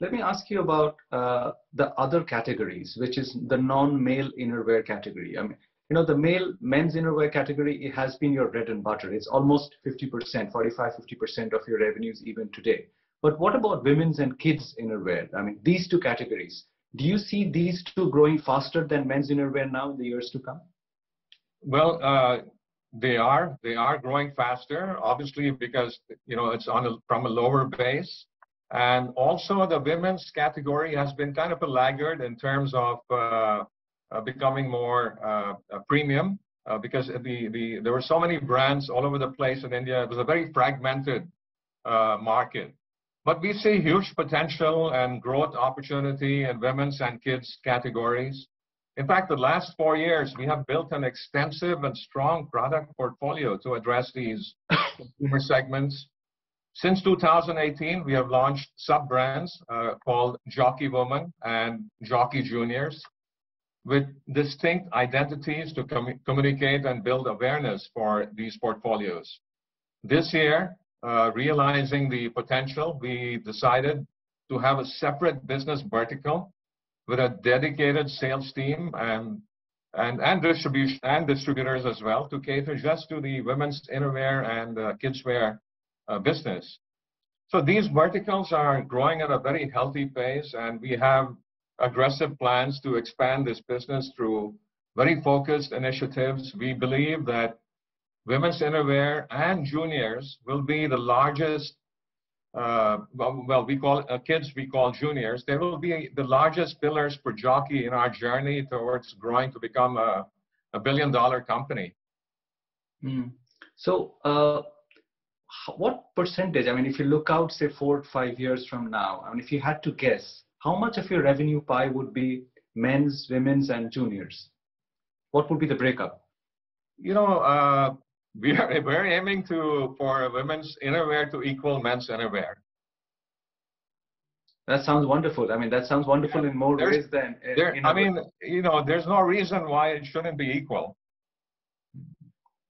let me ask you about uh, the other categories, which is the non-male innerwear category. I mean, you know, the male men's innerwear category has been your bread and butter. It's almost 50%, 45, 50% of your revenues even today. But what about women's and kids innerwear? I mean, these two categories. Do you see these two growing faster than men's innerwear now in the years to come? Well, uh, they are. They are growing faster, obviously, because you know it's on a, from a lower base, and also the women's category has been kind of a laggard in terms of uh, uh, becoming more uh, premium uh, because the, the there were so many brands all over the place in India. It was a very fragmented uh, market. But we see huge potential and growth opportunity in women's and kids categories. In fact, the last four years, we have built an extensive and strong product portfolio to address these consumer segments. Since 2018, we have launched sub-brands uh, called Jockey Woman and Jockey Juniors with distinct identities to com communicate and build awareness for these portfolios. This year, uh, realizing the potential, we decided to have a separate business vertical with a dedicated sales team and and and distribution and distributors as well to cater just to the women's innerwear and uh, kidswear uh, business. So these verticals are growing at a very healthy pace, and we have aggressive plans to expand this business through very focused initiatives. We believe that women's innerwear and juniors will be the largest, uh, well, we call uh, kids, we call juniors. They will be the largest pillars for Jockey in our journey towards growing to become a, a billion dollar company. Mm. So, uh, what percentage, I mean, if you look out, say, four or five years from now, I mean, if you had to guess, how much of your revenue pie would be men's, women's, and juniors? What would be the breakup? You know, uh, we are we're aiming to for women's innerwear to equal men's innerwear. That sounds wonderful. I mean, that sounds wonderful yeah. in more there's, ways than. There, I mean, you know, there's no reason why it shouldn't be equal.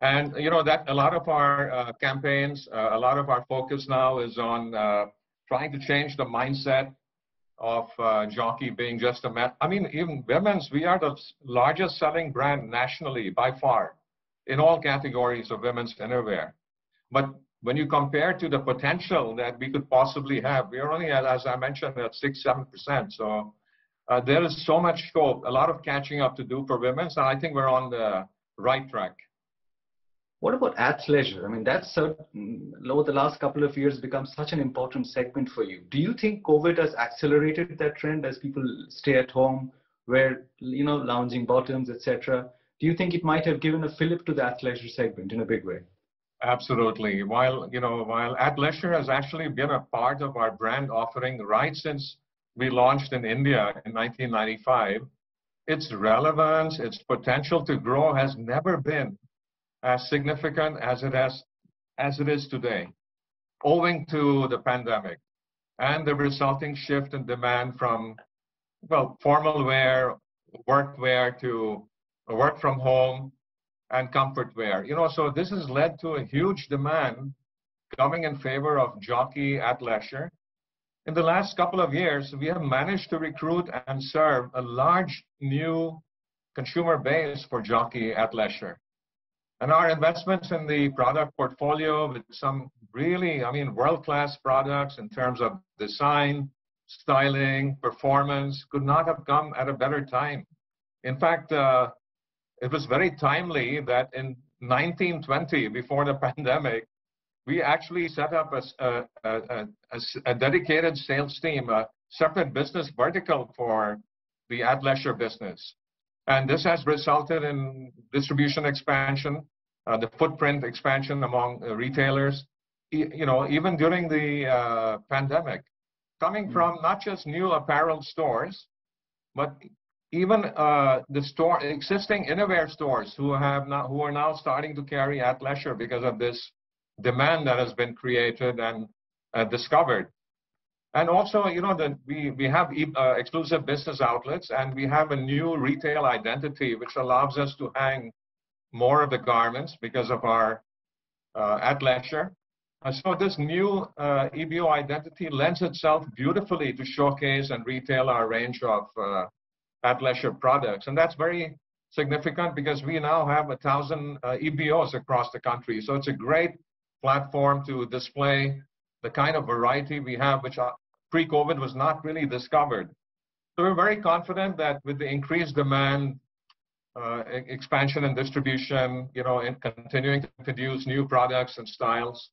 And you know that a lot of our uh, campaigns, uh, a lot of our focus now is on uh, trying to change the mindset of uh, Jockey being just a man. I mean, even women's, we are the largest selling brand nationally by far in all categories of women's innerwear. But when you compare to the potential that we could possibly have, we are only at, as I mentioned, at six, seven percent. So uh, there is so much scope, a lot of catching up to do for women's, and I think we're on the right track. What about athleisure? I mean, that's certain, mm, over the last couple of years become such an important segment for you. Do you think COVID has accelerated that trend as people stay at home, wear, you know, lounging bottoms, etc.? Do you think it might have given a fillip to the athleisure segment in a big way? Absolutely. While you know, while athleisure has actually been a part of our brand offering right since we launched in India in 1995, its relevance, its potential to grow has never been as significant as it has as it is today, owing to the pandemic and the resulting shift in demand from well formal wear, work wear to work from home and comfort wear. You know, so this has led to a huge demand coming in favor of jockey athleisure. In the last couple of years, we have managed to recruit and serve a large new consumer base for jockey athleisure. And our investments in the product portfolio with some really, I mean, world-class products in terms of design, styling, performance could not have come at a better time. In fact, uh, it was very timely that in 1920, before the pandemic, we actually set up a, a, a, a, dedicated sales team, a separate business vertical for the athleisure business. And this has resulted in distribution expansion, uh, the footprint expansion among uh, retailers, e you know, even during the uh, pandemic, coming mm. from not just new apparel stores, but even uh, the store existing innerwear stores who have now who are now starting to carry athleisure because of this demand that has been created and uh, discovered. And also, you know, that we, we have uh, exclusive business outlets and we have a new retail identity, which allows us to hang more of the garments because of our uh, athleisure. Uh, so this new uh, EBO identity lends itself beautifully to showcase and retail our range of uh, athleisure products. And that's very significant because we now have a thousand uh, EBOs across the country. So it's a great platform to display the kind of variety we have, which uh, pre-COVID was not really discovered. So we're very confident that with the increased demand, uh, expansion and distribution, you know, and continuing to produce new products and styles,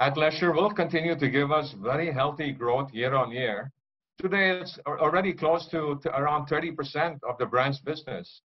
Athleisure will continue to give us very healthy growth year on year. Today, it's already close to, to around 30% of the brand's business.